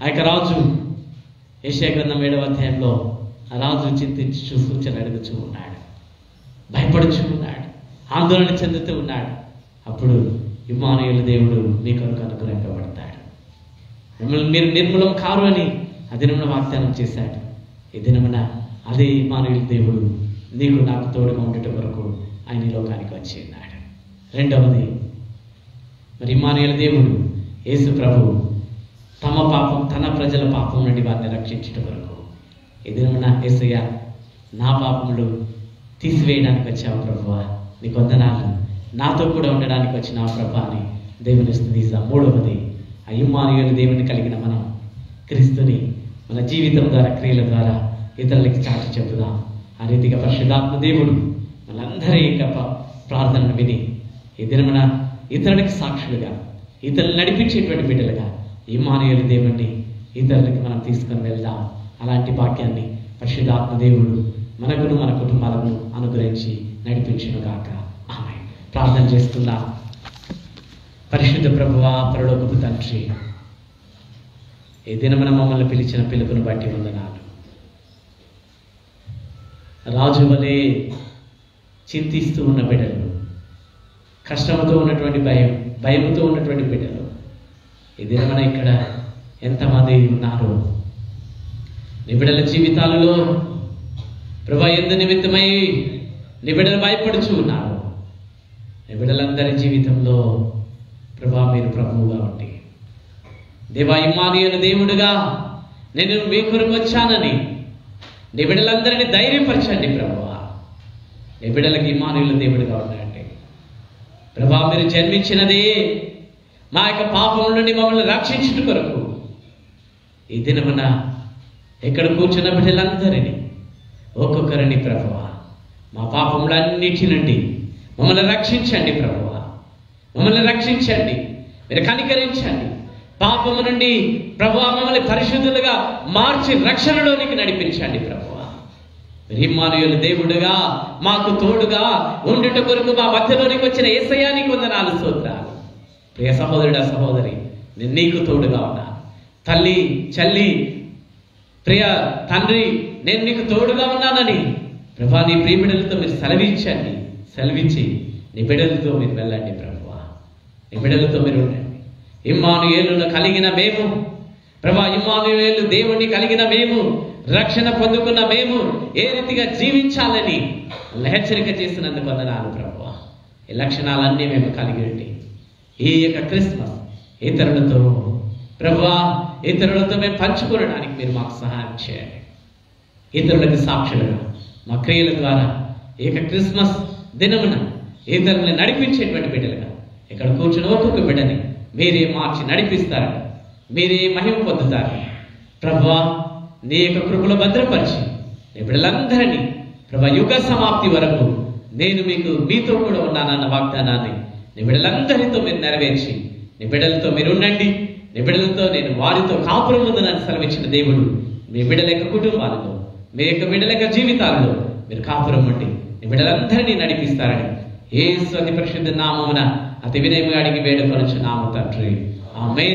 ఆ యొక్క రాజు ఏషియా గ్రంథం ఏడవ అధ్యాయంలో ఆ రాజు చింతించు సూచన అడుగుచూ ఉన్నాడు. భయపడుచు ఉన్నాడు. ఆందోళన చెందుతూ ఉన్నాడు. అప్పుడు ఇమానుయుల దేవుడు మీ కొరకు అనుగ్రహింపబడతాడు. మిమ్మల్ని మీరు నిర్మూలం కారు అని ఆ దినమున వాగ్దానం చేశాడు. ఈ దినమున అదే ఇమానుయుల దేవుడు నీకు నాకు తోడుగా ఉండటం వరకు ఆయన లోకానికి వచ్చి ఉన్నాడు. రెండవది మరి ఇమానుయుల దేవుడు యేసు ప్రభు తమ పాపం తన ప్రజల పాపం నుండి వారిని రక్షించడం వరకు ఈ దినమున యేసయ్య నా పాపములు తీసివేయడానికి వచ్చావు ప్రభా నీ వందనాలు. నాతో కూడా ఉండడానికి వచ్చిన ప్రభా అని దేవుని స్థుతిస్తా మూడవది ఆ దేవుని కలిగిన మనం క్రీస్తుని మన జీవితం ద్వారా క్రియల ద్వారా ఇతరులకి చాటి చెబుదాం. ఆ రీతిగా పరిశుద్ధాత్మ దేవుడు మనందరి యొక్క ప్రార్థనను విని ఈ దినమున ఇతరులకి సాక్షులుగా ఇతరులు నడిపించేటువంటి బిడ్డలుగా ఇమానుయులు దేవుణ్ణి ఇతరులకి మనం తీసుకొని వెళ్దాం. అలాంటి భాగ్యాన్ని పరిశుద్ధాత్మ దేవుడు మనకును మన కుటుంబాలను అనుగ్రహించి నడిపించను గాక. ఆమె ప్రార్థన చేస్తున్నా పరిశుద్ధ ప్రభువ పరలోకపు తండ్రి ఈ దినమున మమ్మల్ని పిలిచిన పిలుపును బట్టి వందనాలు. రాజు వలె చింతిస్తూ ఉన్న బిడ్డలు కష్టంతో ఉన్నటువంటి భయం భయంతో ఉన్నటువంటి బిడ్డలు ఈ దినమన ఇక్కడ ఎంతమంది ఉన్నారు నిబిడల జీవితాలలో ప్రభా ఎందు నిమిత్తమై నీ బిడ్డలు భయపడుచు ఉన్నారు. నీ బిడ్డలందరి జీవితంలో ప్రభా మీరు ప్రభువుగా ఉండి దేవా ఇమ్మానియను దేవుడుగా నేను మీ కొరకు వచ్చానని నీ బిడ్డలందరినీ ధైర్యపరచండి ప్రభువ. నీ బిడ్డలకి ఇమ్మానుయులు దేవుడిగా ఉన్నాయండి ప్రభా మీరు జన్మించినదే మా యొక్క పాపం నుండి మమ్మల్ని రక్షించుట కొరకు. ఈ దినమున ఇక్కడ కూర్చున్న బిడ్డలందరినీ ఒక్కొక్కరిని ప్రభువ. మా పాపములన్నిటినండి. మమ్మల్ని రక్షించండి ప్రభువ. మమ్మల్ని రక్షించండి. మీరు కనికరించండి. పాపము నుండి ప్రభు మమ్మల్ని పరిశుద్ధులుగా మార్చి రక్షణలోనికి నడిపించండి ప్రభువ. రిమ్మానుయులు దేవుడుగా మాకు తోడుగా ఉండుట కొరకు మా మధ్యలోనికి వచ్చిన ఏసయానికి వందనాలు స్తోత్రాలు. ప్రియ సహోదరుడ సహోదరి నేను నీకు తోడుగా ఉన్నా తల్లి చల్లి ప్రియ తండ్రి నేను నీకు తోడుగా ఉన్నానని. ప్రభా నీ ప్రియ బిడ్డలతో మీరు సెలవించండి. సెలవిచ్చి నీ బిడ్డలతో మీరు వెళ్ళండి ప్రభువా నీ బిడ్డలతో మీరు ఉండండి. ఇమ్మానుయేలును కలిగిన మేము ప్రభా ఇమ్మానుయేలు దేవుణ్ణి కలిగిన మేము రక్షణ పొందుకున్న మేము ఏ రీతిగా జీవించాలని హెచ్చరిక చేసినందుకు వందనాలు ప్రభు. ఈ లక్షణాలన్నీ మేము కలిగి ఉండి ఈ యొక్క క్రిస్మస్ ఇతరులతో ప్రభువా ఇతరులతో మేము పంచుకోవడానికి మీరు మాకు సహాయం చేయండి. ఇతరులకు సాక్షులుగా. మా క్రియల ద్వారా ఈ యొక్క క్రిస్మస్ దినమున ఇతరులను నడిపించేటువంటి బిడ్డలుగా. ఇక్కడ కూర్చుని ఒక్కొక్క బిడ్డని మీరే మార్చి నడిపిస్తారని మీరే మహిమ పొందుతారు ప్రభా నీ యొక్క కృపలు భద్రపరిచి నీ బిడ్డలందరినీ ప్రభా యుగ సమాప్తి వరకు నేను మీకు మీతో కూడా ఉన్నానన్న వాగ్దానాన్ని నీ బిడ్డలందరితో మీరు నెరవేర్చి నీ బిడ్డలతో మీరు ఉండండి. నీ బిడ్డలతో నేను వారితో కాపురం ఉందని సెలవిచ్చిన దేవుడు మీ బిడ్డల యొక్క కుటుంబాలతో మీ యొక్క బిడ్డల యొక్క జీవితాల్లో మీరు కాపురం ఉండి నీ బిడ్డలందరినీ నడిపిస్తారని ఏ స్వతి పరిశుద్ధ నామమున అతి వినయముగా అడిగి వేడుకొనొచ్చు నామ తండ్రి. ఆమె